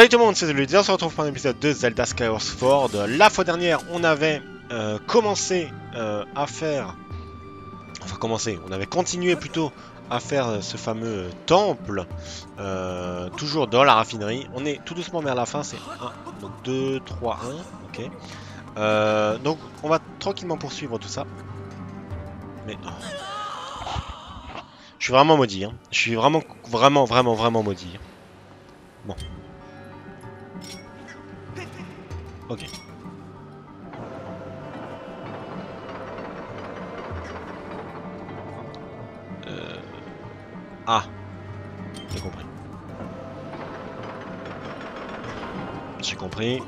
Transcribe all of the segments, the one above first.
Salut tout le monde, c'est Zelda, on se retrouve pour un épisode de Zelda Skyward Sword. La fois dernière, on avait euh, commencé euh, à faire... Enfin, commencé, on avait continué plutôt à faire euh, ce fameux temple, toujours dans la raffinerie. On est tout doucement vers la fin, c'est 1, donc 2, 3, 1, ok. Donc, on va tranquillement poursuivre tout ça. Mais... Je suis vraiment maudit, hein. Je suis vraiment, vraiment, vraiment, vraiment maudit. Bon. Ok. Euh... Ah. J'ai compris. J'ai compris.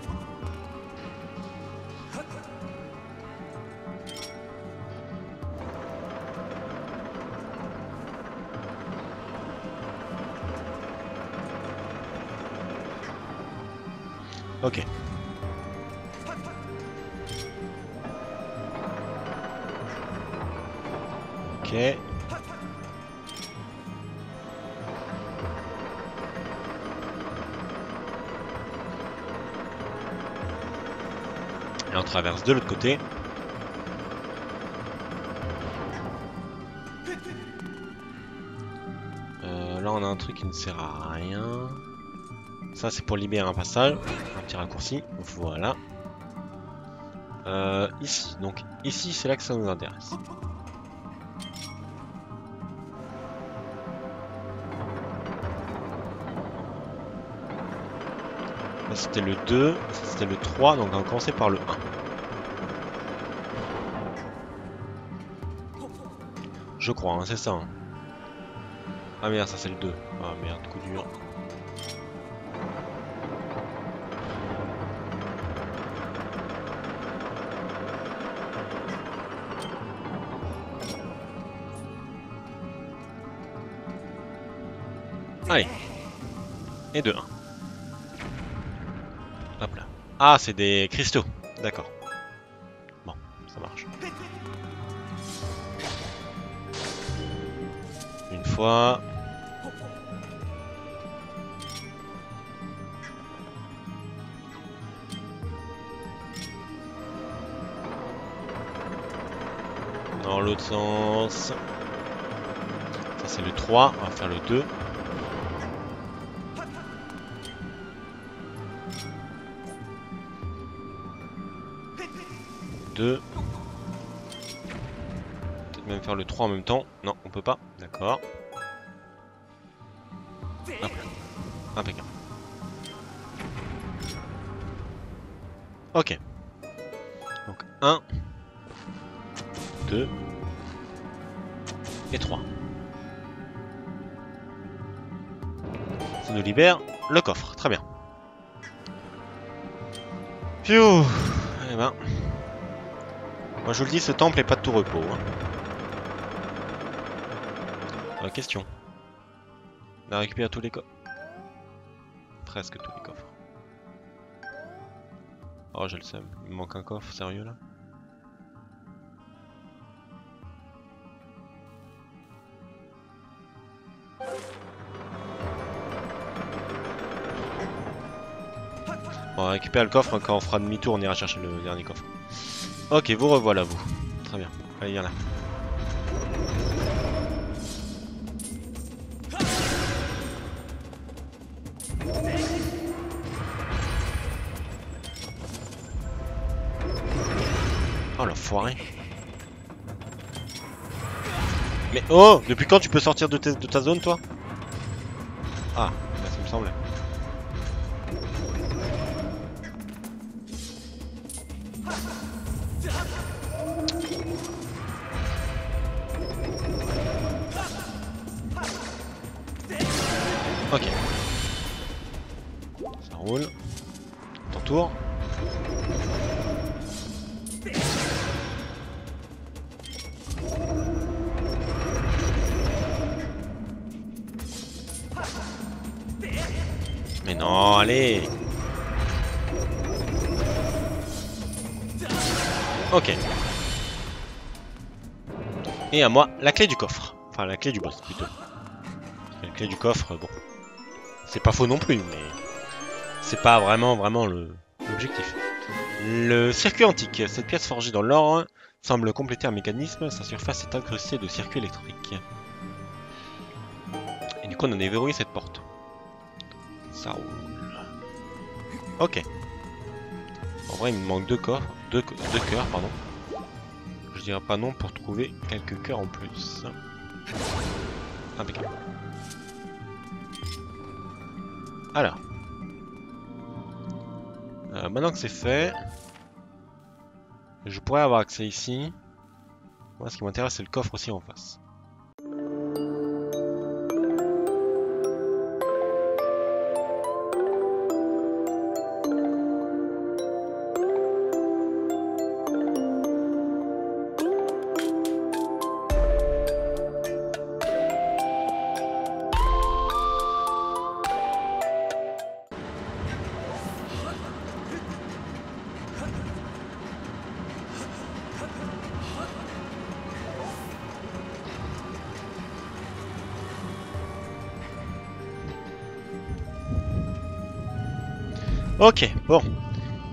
On traverse de l'autre côté. Euh, là on a un truc qui ne sert à rien. Ça c'est pour libérer un passage. Un petit raccourci. Voilà. Euh, ici. Donc ici c'est là que ça nous intéresse. C'était le 2, ça, c'était le 3, donc on va commencer par le 1. Je crois, hein, c'est ça. hein. Ah merde, ça c'est le 2. Ah merde, coup dur. Allez. Et 2, 1. Ah, c'est des cristaux. D'accord. Bon, ça marche. Une fois. Dans l'autre sens. Ça c'est le 3, on va faire le 2. Deux. Peut-être même faire le 3 en même temps. Non, on peut pas. D'accord. Impeccable. Ok. Donc 1, 2 et 3. Ça nous libère le coffre. Très bien. Phew. Eh ben. Moi je vous le dis, ce temple est pas de tout repos. hein. Euh, question. On a récupéré tous les coffres. Presque tous les coffres. Oh j'ai le seum. Il me manque un coffre, sérieux là? On va récupérer le coffre quand on fera demi-tour, on ira chercher le dernier coffre. Ok, vous revoilà vous. Très bien. Allez, y'en a. Oh l'enfoiré. Mais oh Depuis quand tu peux sortir de, de ta zone toi? Ah, bah, ça me semblait. Ton tour. Mais non, allez Ok. Et à moi, la clé du coffre. Enfin, la clé du boss, plutôt. La clé du coffre, bon. C'est pas faux non plus, mais... c'est pas vraiment, vraiment l'objectif. Le circuit antique. Cette pièce forgée dans l'or semble compléter un mécanisme. Sa surface est incrustée de circuits électriques. Et du coup, on a déverrouillé cette porte. Ça roule. Ok. En vrai, il me manque deux corps, deux, deux cœurs, pardon. Je dirais pas non pour trouver quelques cœurs en plus. Impeccable. Alors. Euh, maintenant que c'est fait, je pourrais avoir accès ici. Moi, ce qui m'intéresse, c'est le coffre aussi en face. Ok, bon.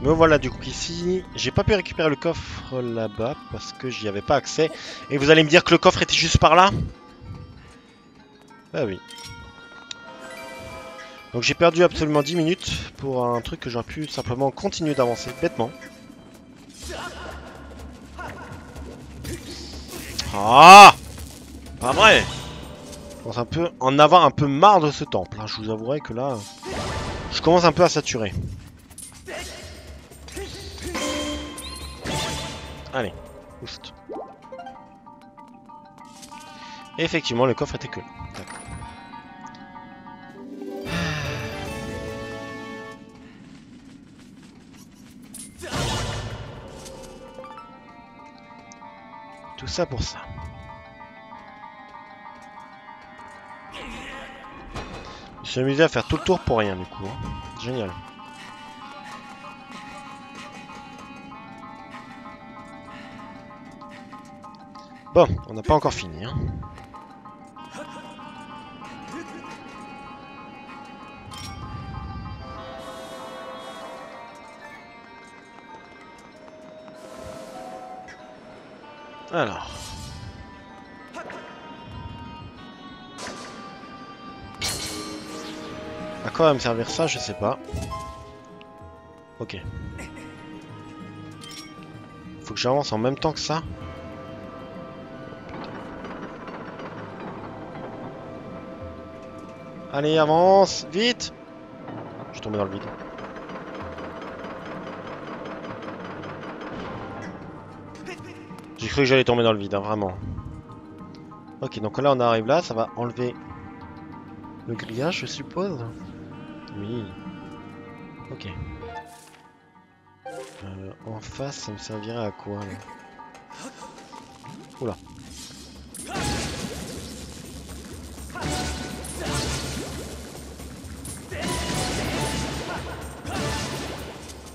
Me voilà du coup ici. J'ai pas pu récupérer le coffre là-bas parce que j'y avais pas accès. Et vous allez me dire que le coffre était juste par là? Bah oui. Donc j'ai perdu absolument 10 minutes pour un truc que j'aurais pu simplement continuer d'avancer bêtement. Ah Pas vrai Je pense un peu en avoir un peu marre de ce temple. Hein. Je vous avouerai que là, je commence un peu à saturer. Allez, oust. effectivement, le coffre était que. Tout ça pour ça. Je suis amusé à faire tout le tour pour rien du coup. Hein. Génial. Bon, on n'a pas encore fini. Hein. Alors. À quoi va me servir ça Je sais pas. Ok. Faut que j'avance en même temps que ça Allez, avance, vite Je suis tombé dans le vide. J'ai cru que j'allais tomber dans le vide, hein, vraiment. Ok, donc là on arrive là, ça va enlever le grillage, je suppose. Oui. Ok. Euh, en face, ça me servirait à quoi là? Oula.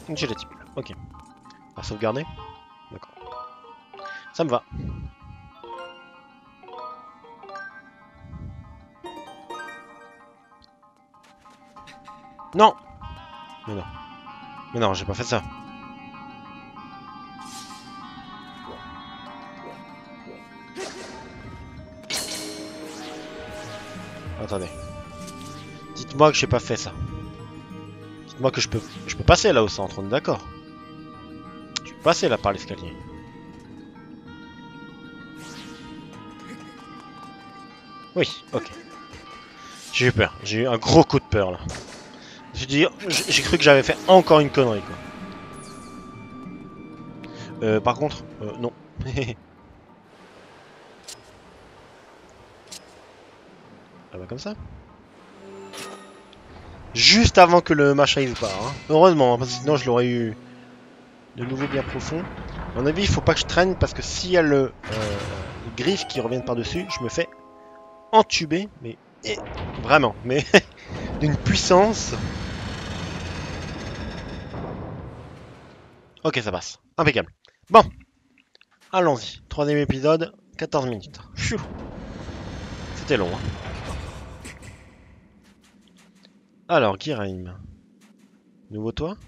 La tibule. Ok. Va sauvegarder? D'accord. Ça me va. Non Mais non. Mais non, j'ai pas fait ça. Attendez. Dites-moi que j'ai pas fait ça. Moi que je peux je peux passer là au centre, on d'accord Je peux passer là par l'escalier. Oui, ok. J'ai eu peur, j'ai eu un gros coup de peur là. J'ai cru que j'avais fait encore une connerie quoi. Euh, par contre, euh, non. ah bah comme ça Juste avant que le machin il part. Heureusement, hein, parce que sinon je l'aurais eu de nouveau bien profond. A mon avis, il faut pas que je traîne parce que s'il y a le, euh, griffe qui reviennent par-dessus, je me fais entuber. Mais vraiment, mais d'une puissance. Ok, ça passe. Impeccable. Bon. Allons-y. Troisième épisode, 14 minutes. C'était long. Hein. Alors, Girheim. Nouveau toit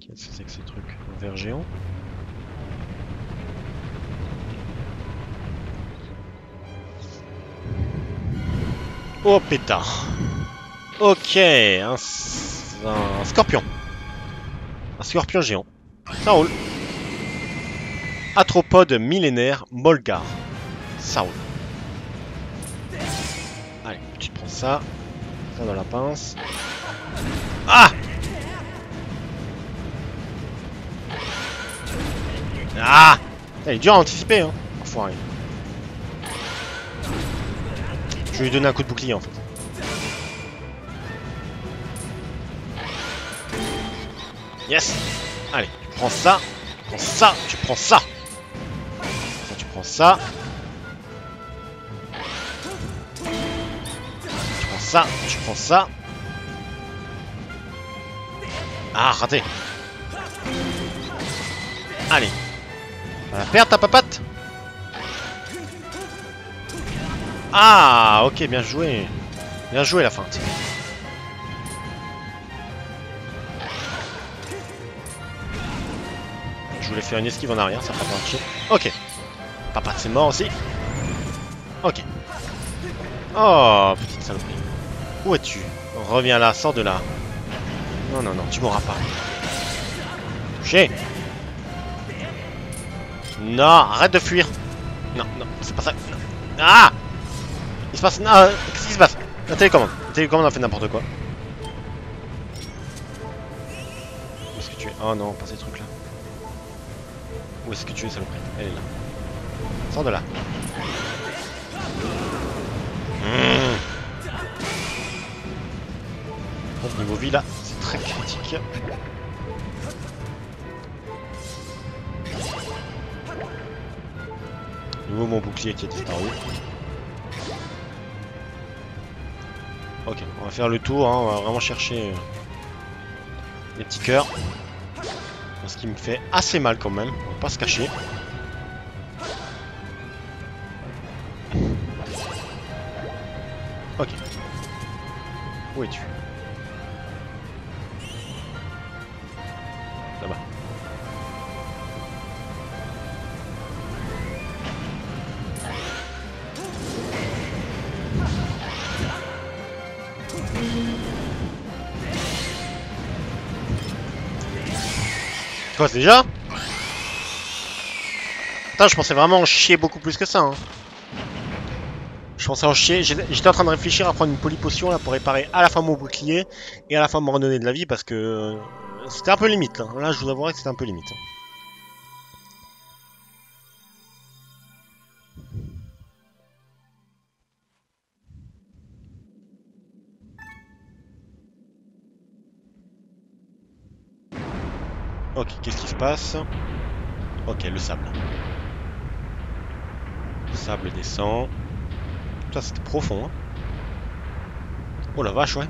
Qu'est-ce que c'est que ce truc? Un verre géant? Oh pétard Ok, un, scorpion. Un scorpion géant. Ça roule. Atropode millénaire Molgar. Ça roule. Allez, tu prends ça. Ça dans la pince. Ah Ah Il est dur à anticiper, hein. Enfoiré. Je vais lui donner un coup de bouclier, en fait. Yes Allez, tu prends ça. Tu prends ça. Tu prends ça. Tu prends ça. Tu prends ça. Tu prends ça. Ah, raté. Allez. On va perdre ta papate? Ah, ok, bien joué. Bien joué la feinte. Je voulais faire une esquive en arrière, ça fera pas marcher. Ok. Papa, c'est mort aussi. Ok. Oh, petite saloperie. Où es-tu? Reviens là, sors de là. Non, non, non, tu mourras pas. Touché. Non, arrête de fuir. Non, non, c'est pas ça. Ah Il se passe... Euh, qu'est-ce qui se passe? La télécommande. La télécommande a fait n'importe quoi. Où est-ce que tu es? Oh non, pas ces trucs-là. Où est-ce que tu es, saloperie Elle est là. Sors de là. Mmh. Niveau vie là, c'est très critique. Nouveau mon bouclier qui a disparu. Ok, on va faire le tour, hein, on va vraiment chercher euh, les petits cœurs. Qui me fait assez mal quand même, on pas se cacher. Ok. Où es-tu? Déjà je pensais vraiment en chier beaucoup plus que ça. Hein. Je pensais en chier. J'étais j'étais en train de réfléchir à prendre une polypotion là pour réparer à la fois mon bouclier et à la fois me redonner de la vie parce que euh, c'était un peu limite là. Là, je vous avouerai que c'était un peu limite. Ok, qu'est-ce qui se passe? Ok, le sable. Le sable descend. Ça, c'était profond. Hein. Oh la vache, ouais.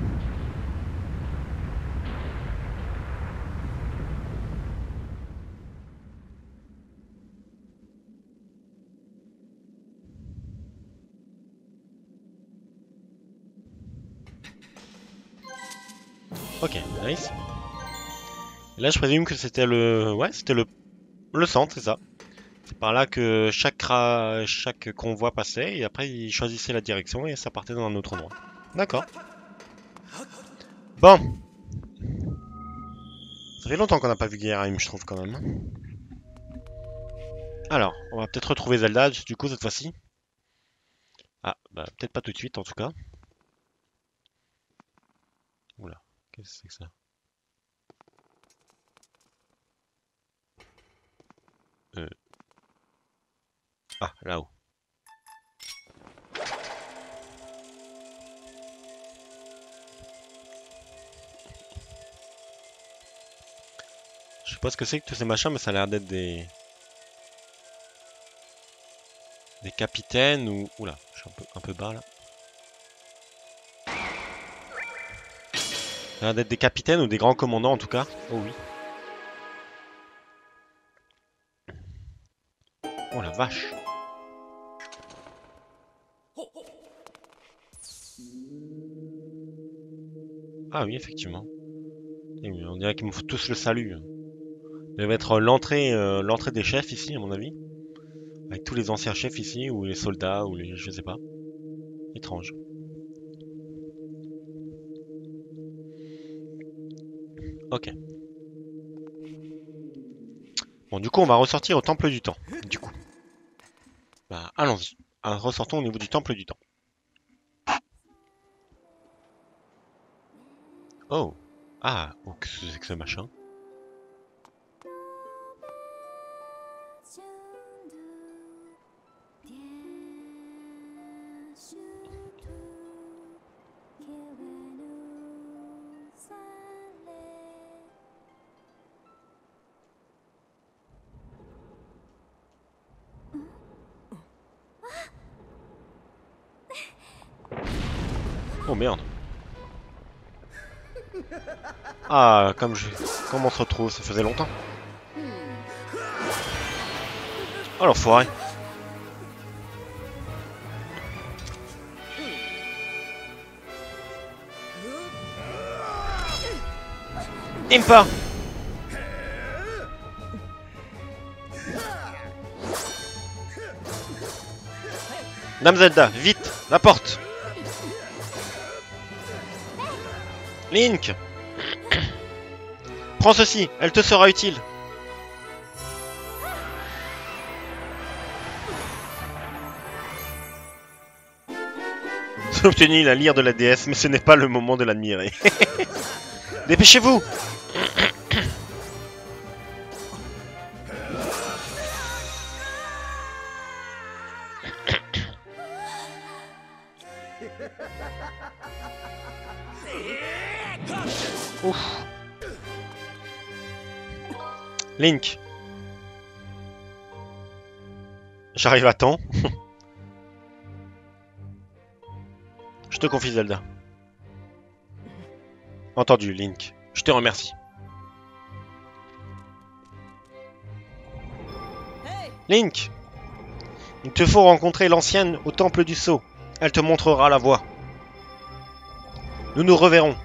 Et là, je présume que c'était le... Ouais, c'était le... Le centre, c'est ça. C'est par là que chaque, chaque convoi passait, et après, il choisissait la direction, et ça partait dans un autre endroit. D'accord. Bon. Ça fait longtemps qu'on n'a pas vu Guerrime, je trouve, quand même. Alors, on va peut-être retrouver Zelda, du coup, cette fois-ci. Ah, bah, peut-être pas tout de suite, en tout cas. Oula, qu'est-ce que c'est que ça Euh. Ah, là-haut. Je sais pas ce que c'est que tous ces machins, mais ça a l'air d'être des... Des capitaines ou... Oula, je suis un peu, un peu bas là. Ça a l'air d'être des capitaines ou des grands commandants en tout cas. Oh oui. Oh la vache Ah oui, effectivement. On dirait qu'il me faut tous le salut. Ça va être l'entrée euh, l'entrée des chefs ici, à mon avis. Avec tous les anciens chefs ici, ou les soldats, ou les... je sais pas. Étrange. Ok. Bon, du coup, on va ressortir au Temple du Temps. Du coup. Bah, allons-y. Ah, ressortons au niveau du Temple du Temps. Oh. Ah, oh, qu'est-ce que c'est que ce machin? Oh merde. Ah, comme je... Comment on se retrouve Ça faisait longtemps. Oh l'enfoiré. Impa Dame Zelda, vite, la porte Link Prends ceci, elle te sera utile. Obtenu la lyre de la déesse, mais ce n'est pas le moment de l'admirer. Dépêchez-vous Link. J'arrive à temps. Je te confie Zelda. Entendu, Link. Je te remercie. Link Il te faut rencontrer l'ancienne au temple du sceau. Elle te montrera la voie. Nous nous reverrons.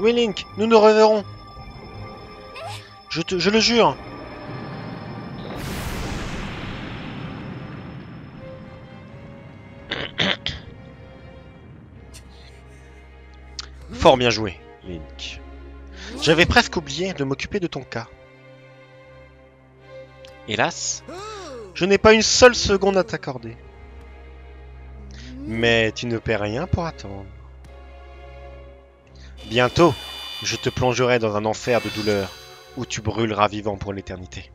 Oui, Link, nous nous reverrons. Je, te, le jure. Fort bien joué, Link. J'avais presque oublié de m'occuper de ton cas. Hélas, je n'ai pas une seule seconde à t'accorder. Mais tu ne perds rien pour attendre. Bientôt, je te plongerai dans un enfer de douleur où tu brûleras vivant pour l'éternité.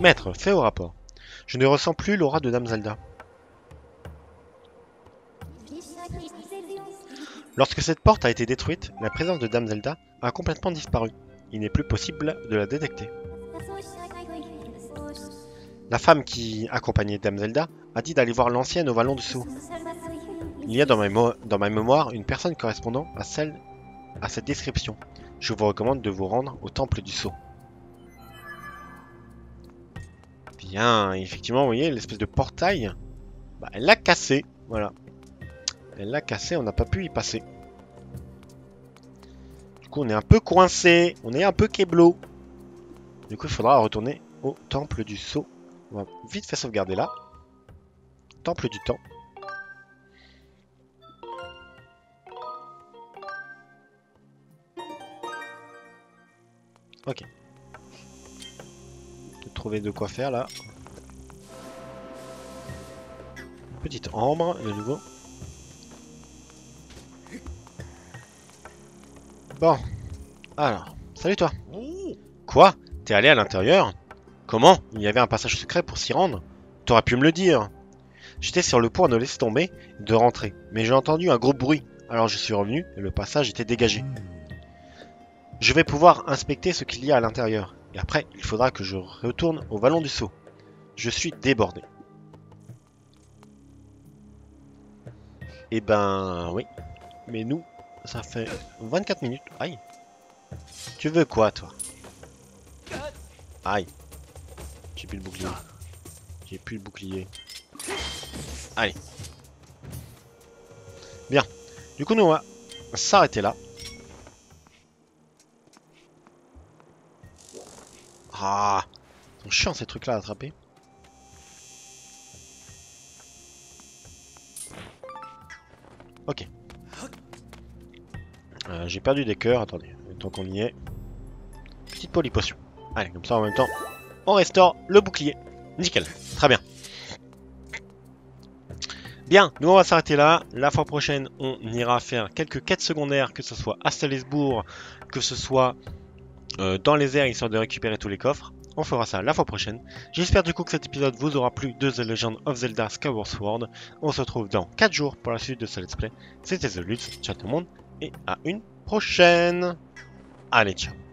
Maître, fais au rapport. Je ne ressens plus l'aura de Dame Zelda. Lorsque cette porte a été détruite, la présence de Dame Zelda a complètement disparu. Il n'est plus possible de la détecter. La femme qui accompagnait Dame Zelda a dit d'aller voir l'ancienne au vallon du Sceau. Il y a dans ma, mémoire une personne correspondant à celle à cette description. Je vous recommande de vous rendre au temple du Sceau. Bien, effectivement, vous voyez, l'espèce de portail, bah, elle l'a cassé, voilà. Elle l'a cassé, on n'a pas pu y passer. Du coup, on est un peu coincé, on est un peu keblo. Du coup, il faudra retourner au temple du sceau. On va vite fait sauvegarder là. Temple du temps. Ok trouver de quoi faire là. Petite ambre, de nouveau. Bon. Alors, salut toi. Quoi? T'es allé à l'intérieur? Comment? Il y avait un passage secret pour s'y rendre? T'aurais pu me le dire. J'étais sur le point de laisser tomber de rentrer, mais j'ai entendu un gros bruit. Alors je suis revenu et le passage était dégagé. Je vais pouvoir inspecter ce qu'il y a à l'intérieur. Et après, il faudra que je retourne au Vallon du Saut. Je suis débordé. Eh ben, oui. Mais nous, ça fait 24 minutes. Aïe. Tu veux quoi, toi? Aïe. J'ai plus le bouclier. J'ai plus le bouclier. Allez. Bien. Du coup, nous, on va s'arrêter là. Ah Ils sont chiants ces trucs-là à attraper. Ok. Euh, J'ai perdu des cœurs. Attendez, tant qu'on y est. Petite polypotion. Allez, comme ça en même temps, on restaure le bouclier. Nickel. Très bien. Bien, nous on va s'arrêter là. La fois prochaine, on ira faire quelques quêtes secondaires, que ce soit à Salisbourg, que ce soit euh, dans les airs, histoire de récupérer tous les coffres. On fera ça la fois prochaine. J'espère du coup que cet épisode vous aura plu de The Legend of Zelda Skyward Sword. On se retrouve dans 4 jours pour la suite de ce let's play. C'était The Lutz, ciao tout le monde, et à une prochaine. Allez, ciao